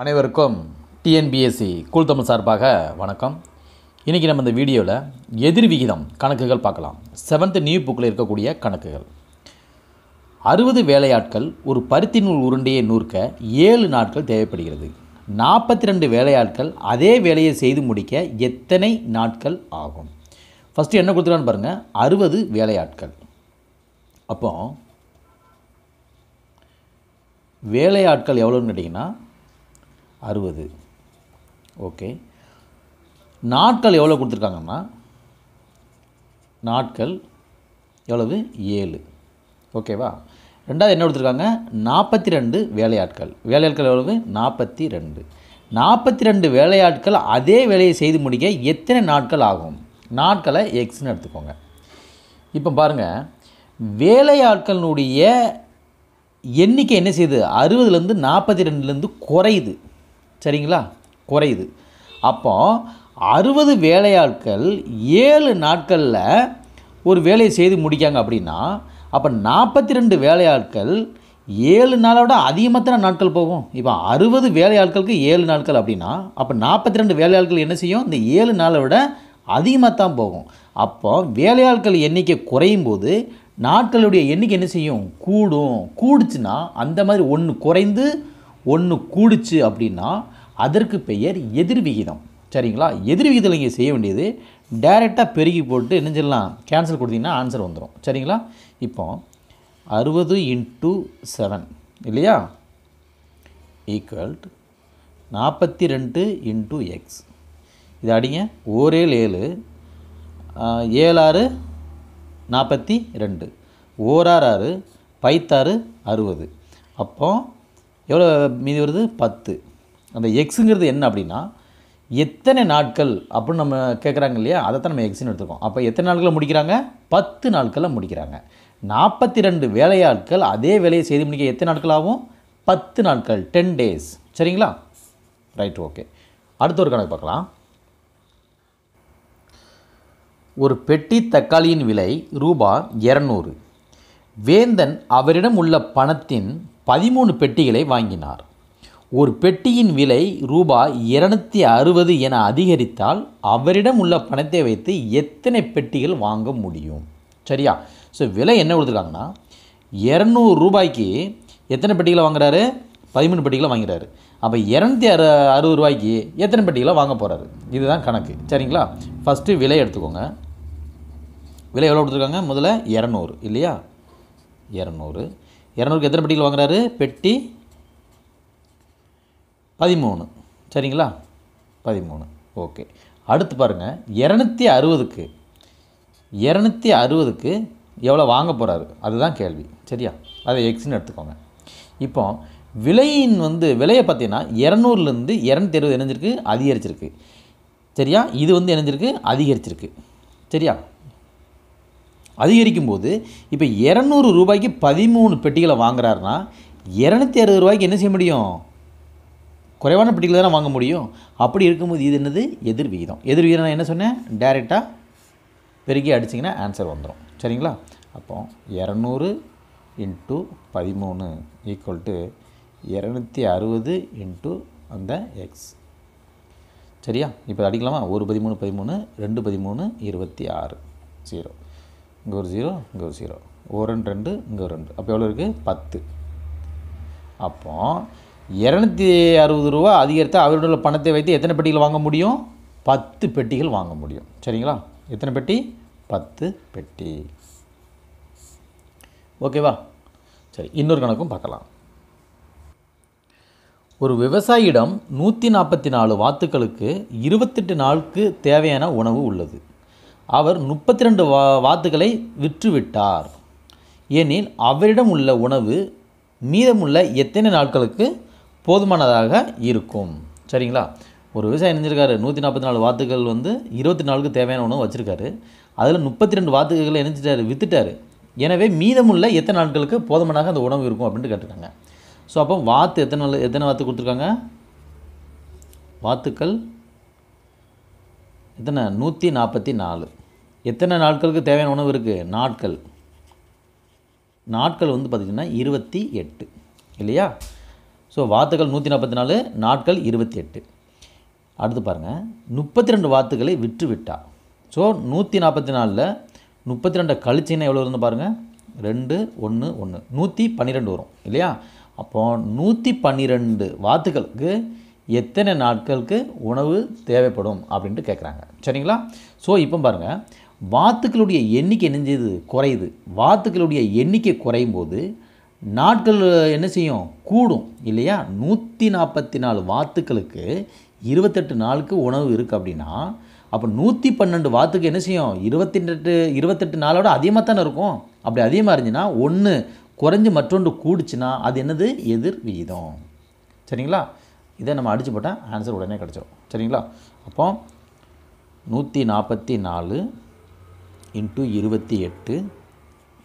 அனைவருக்கும் TNPSC cool சார்பாக வணக்கம். இன்றைக்கி நம்ம இந்த வீடியோவில் எதிர் விகிதம் கணக்குகள் பார்க்கலாம். செவன்த் நியூ புக்கில் இருக்கக்கூடிய கணக்குகள். அறுபது வேலையாட்கள் ஒரு பருத்தி நூல் உருண்டையை நூற்க ஏழு நாட்கள் தேவைப்படுகிறது. நாற்பத்தி ரெண்டு வேலையாட்கள் அதே வேலையை செய்து முடிக்க எத்தனை நாட்கள் ஆகும்? ஃபஸ்ட்டு என்ன கொடுத்துருக்கான்னு பாருங்கள் அறுபது வேலையாட்கள். அப்போ வேலையாட்கள் எவ்வளோன்னு கேட்டிங்கன்னா அறுபது. ஓகே. நாட்கள் எவ்வளோ கொடுத்துருக்காங்கன்னா? நாட்கள் எவ்வளவு? ஏழு. ஓகேவா? ரெண்டாவது என்ன கொடுத்துருக்காங்க? நாற்பத்தி ரெண்டு வேலையாட்கள். வேலையாட்கள் எவ்வளவு? நாற்பத்தி ரெண்டு நாற்பத்தி ரெண்டு வேலையாட்கள் அதே வேலையை செய்து முடிக்க எத்தனை நாட்கள் ஆகும்? நாட்களை எக்ஸ்னு எடுத்துக்கோங்க. இப்போ பாருங்கள் வேலையாட்களினுடைய எண்ணிக்கை என்ன செய்யுது? அறுபதுலேருந்து நாற்பத்தி ரெண்டுலேருந்து குறையுது. சரிங்களா? குறையுது. அப்போ அறுபது வேலையாட்கள் ஏழு நாட்களில் ஒரு வேலையை செய்து முடிக்காங்க அப்படின்னா அப்போ நாற்பத்தி ரெண்டு வேலையாட்கள் ஏழு நாளை விட அதிகமாக நாட்கள் போகும்? இப்போ அறுபது வேலையாட்களுக்கு ஏழு நாட்கள் அப்படின்னா அப்போ நாற்பத்தி ரெண்டு வேலையாட்கள் என்ன செய்யும்? இந்த ஏழு நாளை விட அதிகமாக தான் போகும். அப்போ வேலையாட்கள் எண்ணிக்கை குறையும் போது நாட்களுடைய எண்ணிக்கை என்ன செய்யும்? கூடும். கூடுச்சுன்னா அந்த மாதிரி ஒன்று குறைந்து ஒன்று கூடுச்சு அப்படின்னா அதற்கு பெயர் எதிர் விகிதம். சரிங்களா? எதிர் விகிதம் நீங்கள் செய்ய வேண்டியது டைரெக்டாக பெருகி போட்டு என்ன செய்யலாம்? கேன்சல் கொடுத்தீங்கன்னா ஆன்சர் வந்துடும் சரிங்களா? இப்போ அறுபது இன்ட்டு செவன் இல்லையா? ஈக்குவல் நாற்பத்தி ரெண்டு இன்ட்டு எக்ஸ் இது அடிங்க. ஓரேல் ஏழு. ஏழாறு நாற்பத்தி ரெண்டு ஓராறு ஆறு. பைத்தாறு அறுபது. அப்போது எவ்வளோ மீதி வருது? பத்து. அந்த எக்ஸுங்கிறது என்ன அப்படின்னா எத்தனை நாட்கள் அப்படின்னு நம்ம கேட்குறாங்க இல்லையா? அதை தான் நம்ம எக்ஸுன்னு எடுத்துக்கோம் அப்போ எத்தனை நாட்களில் முடிக்கிறாங்க? பத்து நாட்களில் முடிக்கிறாங்க. நாற்பத்தி ரெண்டு வேலையாட்கள் அதே வேலையை செய்து முடிக்க எத்தனை நாட்கள் ஆகும்? பத்து நாட்கள் டென் டேஸ் சரிங்களா? ரைட் ஓகே அடுத்த ஒரு கணக்கு பார்க்கலாம். ஒரு பெட்டி தக்காளியின் விலை ரூபா இரநூறு. வேந்தன் அவரிடம் உள்ள பணத்தின் பதிமூணு பெட்டிகளை வாங்கினார். ஒரு பெட்டியின் விலை ரூபாய் இருநூத்தி அறுபது என அதிகரித்தால் அவரிடம் உள்ள பணத்தை வைத்து எத்தனை பெட்டிகள் வாங்க முடியும்? சரியா? ஸோ விலை என்ன கொடுத்துருக்காங்கன்னா இரநூறு ரூபாய்க்கு எத்தனை பெட்டிகளை வாங்குறாரு? பதிமூணு பெட்டிகளை வாங்கிறாரு. அப்போ இரநூத்தி அறு அறுபது ரூபாய்க்கு எத்தனை பெட்டிகளை வாங்க போகிறாரு இதுதான் கணக்கு. சரிங்களா? ஃபஸ்ட்டு விலை எடுத்துக்கோங்க. விலை எவ்வளோ கொடுத்துருக்காங்க? முதல்ல இரநூறு இல்லையா? இரநூறு. இரநூறுக்கு எத்தனை பெட்டிகள் வாங்குறாரு? பெட்டி பதிமூணு. சரிங்களா? பதிமூணு. ஓகே. அடுத்து பாருங்கள் இரநூத்தி அறுபதுக்கு இரநூத்தி அறுபதுக்கு எவ்வளோ வாங்க போகிறாரு அதுதான் கேள்வி. சரியா? அதை எக்ஸ்னு எடுத்துக்கோங்க. இப்போ விலையின் வந்து விலையை பார்த்தீங்கன்னா இரநூறுலேருந்து இரநூத்தி அறுபது இணைஞ்சிருக்கு அதிகரிச்சிருக்கு. சரியா? இது வந்து இணைஞ்சிருக்கு அதிகரிச்சிருக்கு. சரியா? அதிகரிக்கும் போது இப்போ இரநூறு ரூபாய்க்கு பதிமூணு பெட்டிகளை வாங்குறாருன்னா இரநூத்தி அறுபது ரூபாய்க்கு என்ன செய்ய முடியும்? குறைவான பெட்டிகளை தானே வாங்க முடியும். அப்படி இருக்கும்போது இது என்னது? எதிர் விகிதம். எதிர் விகிதம் நான் என்ன சொன்னேன்? டைரெக்டாக பெருக்கி அடிச்சிங்கன்னா ஆன்சர் வந்துடும் சரிங்களா? அப்போ இரநூறு இன்ட்டு பதிமூணு ஈக்குவல் டு இரநூத்தி அறுபது இன்ட்டு அந்த எக்ஸ் சரியா? இப்போ அடிக்கலாமா? ஒரு பதிமூணு பதிமூணு ரெண்டு பதிமூணு இருபத்தி ஆறு ஜீரோ இங்கே ஒரு ஜீரோ இங்கே ஒரு ஜீரோ ஒரு ரெண்டு ரெண்டு இங்கே ஒரு ரெண்டு. அப்போ எவ்வளோ இருக்குது பத்து. அப்போ இரநூத்தி அறுபது ரூபா அதிகரித்து அவருடைய பணத்தை வைத்து எத்தனை பெட்டிகள் வாங்க முடியும்? பத்து பெட்டிகள் வாங்க முடியும். சரிங்களா? எத்தனை பெட்டி? பத்து பெட்டி. ஓகேவா? சரி இன்னொரு கணக்கும் பார்க்கலாம். ஒரு விவசாயியிடம் நூற்றி நாற்பத்தி நாலு வாத்துக்களுக்கு இருபத்தெட்டு நாளுக்கு தேவையான உணவு உள்ளது. அவர் முப்பத்தி ரெண்டு வா வாத்துக்களை விற்றுவிட்டார். ஏனில் அவரிடம் உள்ள உணவு மீதமுள்ள எத்தனை நாட்களுக்கு போதுமானதாக இருக்கும்? சரிங்களா? ஒரு விவசாயி நினைஞ்சிருக்காரு நூற்றி நாற்பத்தி நாலு வாத்துக்கள் வந்து இருபத்தி நாலுக்கு தேவையான உணவு வச்சுருக்காரு. அதில் முப்பத்தி ரெண்டு வாத்துக்களை நினைச்சிட்டாரு விற்றுட்டாரு எனவே மீதமுள்ள எத்தனை நாட்களுக்கு போதுமானாக அந்த உணவு இருக்கும் அப்படின்ட்டு கேட்டிருக்காங்க. ஸோ அப்போ வாத்து எத்தனை நாள் எத்தனை வாத்து கொடுத்துருக்காங்க? வாத்துக்கள் எத்தனை? நூற்றி நாற்பத்தி நாலு எத்தனை நாட்களுக்கு தேவையான உணவு இருக்குது நாட்கள். நாட்கள் வந்து பார்த்திங்கன்னா இருபத்தி எட்டு. இல்லையா? ஸோ வாத்துக்கள் நூற்றி நாற்பத்தி நாலு நாட்கள் இருபத்தி எட்டு. அடுத்து பாருங்கள் முப்பத்தி ரெண்டு வாத்துக்களை விற்று விட்டா ஸோ நூற்றி நாற்பத்தி நாலில் முப்பத்தி ரெண்டை கழிச்சின்னா எவ்வளோ இருந்து பாருங்கள் ரெண்டு ஒன்று ஒன்று நூற்றி பன்னிரெண்டு வரும். இல்லையா? அப்போ நூற்றி பன்னிரெண்டு வாத்துக்களுக்கு எத்தனை நாட்களுக்கு உணவு தேவைப்படும் அப்படின்ட்டு கேட்குறாங்க சரிங்களா? ஸோ இப்போ பாருங்கள் வாத்துக்களுடைய எண்ணிக்கை என்ன செய்யுது குறையுது. வாத்துக்களுடைய எண்ணிக்கை குறையும் போது நாட்கள் என்ன செய்யும்? கூடும் இல்லையா? நூற்றி நாற்பத்தி நாலு வாத்துக்களுக்கு இருபத்தெட்டு நாளுக்கு உணவு இருக்குது அப்படின்னா அப்போ நூற்றி பன்னெண்டு வாத்துக்கு என்ன செய்யும்? இருபத்தெட்டு இருபத்தெட்டு நாளோட அதிகமாக தானே இருக்கும். அப்படி அதிகமாக இருந்துச்சுன்னா ஒன்று குறைஞ்சி மற்றொன்று கூடுச்சுன்னா அது என்னது? எதிர் விகிதம் சரிங்களா? இதை நம்ம அடிச்சு போட்டால் ஆன்சர் உடனே கிடச்சிடும் சரிங்களா? அப்போ நூற்றி நாற்பத்தி நாலு இன்ட்டு இருபத்தி எட்டு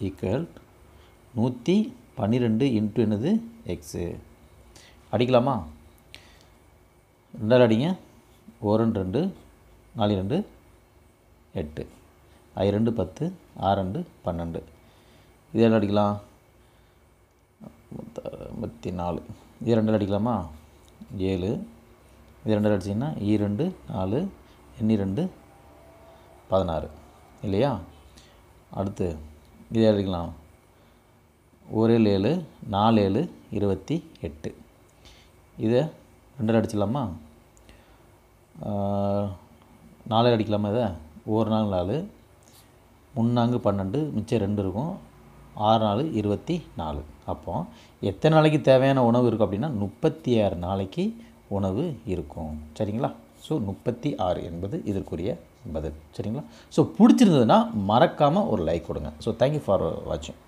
ஈக்குவல் நூற்றி பன்னிரெண்டு இன்ட்டு என்னது? எக்ஸு அடிக்கலாமா? ரெண்டாவது அடிங்க. ஒரு ரெண்டு ரெண்டு நாலு ரெண்டு எட்டு. ஐ ரெண்டு பத்து ஆறு ரெண்டு பன்னெண்டு. இது என்ன அடிக்கலாம்? ஐம்பத்தி நாலு. இது ரெண்டு அடிக்கலாமா? ஏழு. இது ரெண்டு அடிச்சிங்கன்னா ஈ ரெண்டு நாலு எண்ணி ரெண்டு பதினாறு. இல்லையா? அடுத்து இது எழுதிக்கலாம். ஒரு ஏழு ஏழு நாலு ஏழு இருபத்தி எட்டு. இதை ரெண்டு அடிச்சிடலாமா? நாலு அடிக்கலாமா இதை? ஒரு நாள் நாலு. முன்னாங்கு பன்னெண்டு மிச்சம் ரெண்டு இருக்கும். ஆறு நாள் இருபத்தி நாலு. அப்போ எத்தனை நாளைக்கு தேவையான உணவு இருக்கும் அப்படின்னா முப்பத்தி ஆறு நாளைக்கு உணவு இருக்கும். சரிங்களா? ஸோ முப்பத்தி ஆறு என்பது இதற்குரிய பதில். சரிங்களா? ஸோ பிடிச்சிருந்ததுன்னா மறக்காமல் ஒரு லைக் கொடுங்க. ஸோ தேங்க்யூ ஃபார் வாட்சிங்